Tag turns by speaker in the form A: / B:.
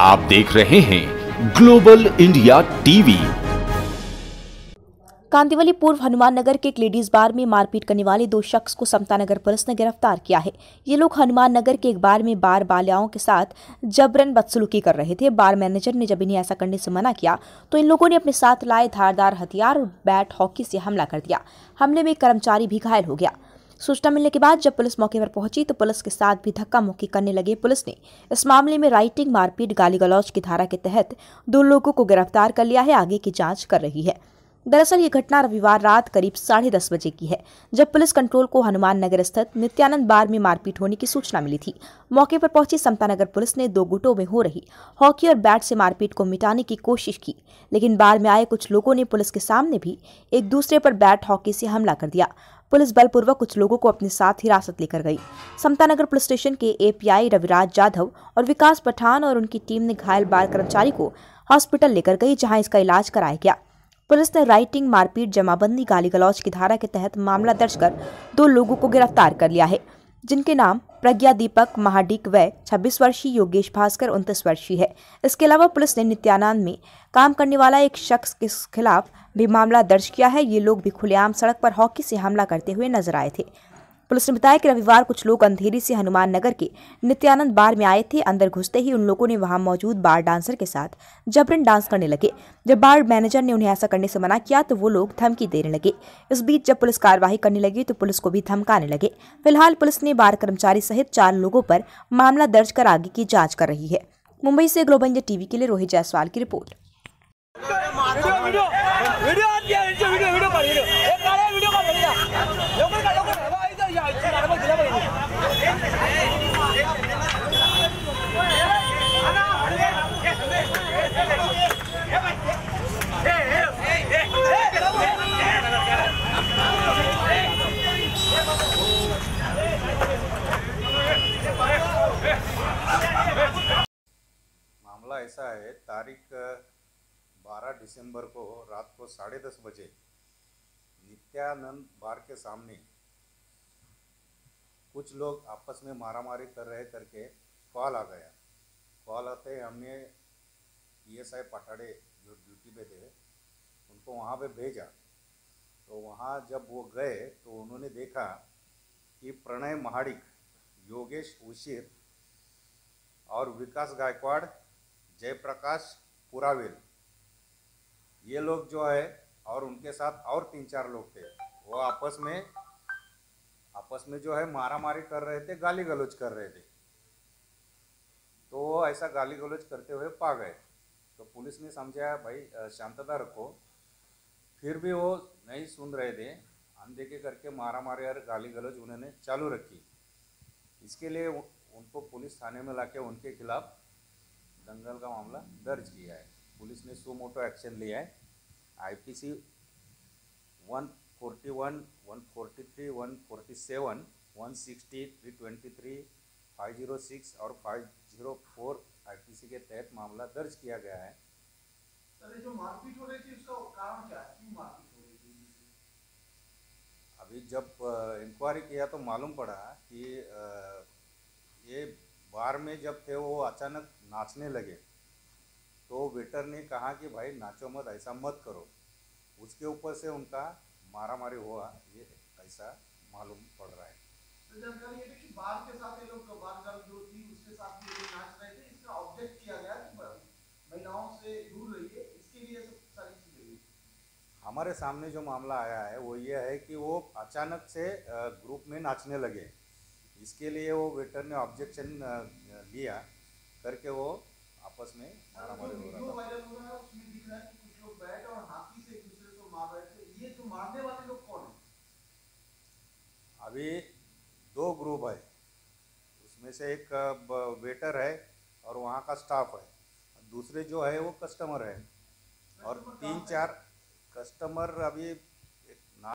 A: आप देख रहे हैं ग्लोबल इंडिया टीवी
B: कांदिवली पूर्व हनुमान नगर के एक लेडीज़ बार में मारपीट करने वाले दो शख्स को समता नगर पुलिस ने गिरफ़्तार किया है। ये लोग हनुमान नगर के एक बार में बार बालियाओं के साथ जबरन बदसलूकी कर रहे थे। बार मैनेजर ने जब इन्हें ऐसा करने से मना किया तो इन लोगों ने अपने साथ लाए धारदार हथियार और बैट हॉकी से हमला कर दिया। हमले में एक कर्मचारी भी घायल हो गया। सूचना मिलने के बाद जब पुलिस मौके पर पहुँची तो पुलिस के साथ भी धक्का मुक्की करने लगे पुलिस ने। इस मामले में राइटिंग मारपीट गाली गलौज की धारा के तहत दो लोगों को गिरफ़्तार कर लिया है, आगे की जाँच कर रही है। दरअसल ये घटना रविवार रात करीब साढ़े दस बजे की है, जब पुलिस कंट्रोल को हनुमान नगर स्थित नित्यानंद बार में मारपीट होने की सूचना मिली थी। मौके पर पहुँची समता नगर पुलिस ने दो गुटों में हो रही हॉकी और बैट से मारपीट को मिटाने की कोशिश की, लेकिन बार में आए कुछ लोगों ने पुलिस के सामने भी एक दूसरे पर बैट हॉकी से हमला कर दिया। पुलिस बलपूर्वक कुछ लोगों को अपने साथ हिरासत लेकर गई। समतानगर पुलिस स्टेशन के एपीआई रविराज जाधव और विकास पठान और उनकी टीम ने घायल बाल कर्मचारी को हॉस्पिटल लेकर गई, जहाँ इसका इलाज कराया गया। पुलिस ने राइटिंग, मारपीट, जमाबंदी गाली गलौज की धारा के तहत मामला दर्ज कर दो लोगों को गिरफ़्तार कर लिया है, जिनके नाम प्रज्ञा दीपक महाडिक व 26 वर्षीय योगेश भास्कर उनतीस वर्षीय है। इसके अलावा पुलिस ने नित्यानंद में काम करने वाला एक शख्स के खिलाफ भी मामला दर्ज किया है। ये लोग भी खुलेआम सड़क पर हॉकी से हमला करते हुए नज़र आए थे। पुलिस ने बताया कि रविवार कुछ लोग अंधेरी से हनुमान नगर के नित्यानंद बार में आए थे। अंदर घुसते ही उन लोगों ने वहाँ मौजूद बार डांसर के साथ जबरन डांस करने लगे। जब बार मैनेजर ने उन्हें ऐसा करने से मना किया तो वो लोग धमकी देने लगे। इस बीच जब पुलिस कार्रवाई करने लगी तो पुलिस को भी धमकाने लगे। फ़िलहाल पुलिस ने बार कर्मचारी सहित चार लोगों पर मामला दर्ज कर आगे की जाँच कर रही है। मुंबई से ग्लोबल इंडिया टीवी के लिए रोहित जायसवाल की रिपोर्ट
C: वीडियो वीडियो वीडियो आ गया वीडियो वीडियो वीडियो कर वीडियो एक काले वीडियो कर बढ़िया लोकल का लोकल है भाई इधर या इधर आ दिला भाई
D: मामला ऐसा है, तारीख 12 दिसंबर को रात को साढ़े दस बजे नित्यानंद बार के सामने कुछ लोग आपस में मारामारी कर रहे करके कॉल आ गया। कॉल आते हमने पीएसआई पटाड़े जो ड्यूटी पे थे, उनको वहाँ पे भेजा। तो वहाँ जब वो गए तो उन्होंने देखा कि प्रणय महाडिक, योगेश उशीर और विकास गायकवाड़ जयप्रकाश पुरावेल। ये लोग जो है, और उनके साथ और तीन चार लोग थे। वो आपस में आपस में जो है मारा मारी कर रहे थे गाली गलौज कर रहे थे। तो वो ऐसा गाली गलौज करते हुए पा गए। तो पुलिस ने समझाया, भाई शांतता रखो। फिर भी वो नहीं सुन रहे थे। अनदेखे करके मारा मारी और गाली गलौज उन्होंने चालू रखी। इसके लिए उनको पुलिस थाने में लाके उनके खिलाफ दंगल का मामला दर्ज किया है। पुलिस ने सो मोटो एक्शन लिया है। IPC one forty one one forty three one forty seven one sixty three twenty three five zero six और फाइव ज़ीरो फोर आईपीसी के तहत मामला दर्ज किया गया है।
E: सर जो मारपीट हो रही थी उसका कारण क्या है? क्यों मारपीट हो रही थी
D: अभी जब इंक्वायरी किया तो मालूम पड़ा कि ये बार में जब थे वो अचानक नाचने लगे तो वेटर ने कहा कि भाई नाचो मत ऐसा मत करो। उसके ऊपर से उनका मारा मारी हुआ ये ऐसा मालूम पड़ रहा है।
E: तो जानकारी ये कि बार के साथ ये लोग बार गर्ल जो थी उसके साथ ये लोग नाच रहे थे इसका ऑब्जेक्ट किया गया कि महिलाओं से दूर रहिए इसके लिए सब सारी चीज़ें
D: हमारे सामने जो मामला आया है वो ये है कि वो अचानक से ग्रुप में नाचने लगे। इसके लिए वो वेटर ने ऑब्जेक्शन लिया करके वो आपस में मारा
E: जो
D: मारी हो रहा था। अभी दो ग्रुप है। उसमें से एक वेटर है और वहाँ का स्टाफ है। दूसरे जो है वो कस्टमर है। और तीन चार कस्टमर अभी